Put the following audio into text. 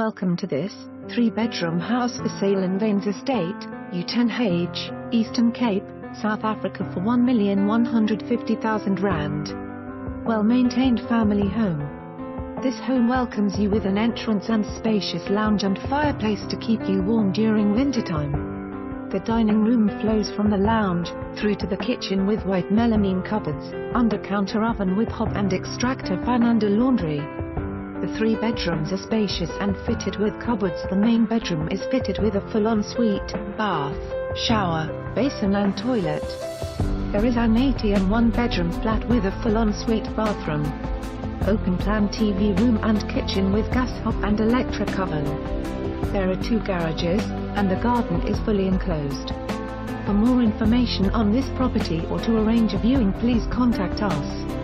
Welcome to this three-bedroom house for sale in Vanes Estate, Uitenhage, Eastern Cape, South Africa for R1,150,000. Well-maintained family home. This home welcomes you with an entrance and spacious lounge and fireplace to keep you warm during wintertime. The dining room flows from the lounge, through to the kitchen with white melamine cupboards, under-counter oven with hob and extractor fan under laundry. The three bedrooms are spacious and fitted with cupboards. The main bedroom is fitted with a full ensuite, bath, shower, basin and toilet. There is an 80 and one bedroom flat with a full ensuite bathroom. Open plan TV room and kitchen with gas hob and electric oven. There are two garages, and the garden is fully enclosed. For more information on this property or to arrange a viewing please contact us.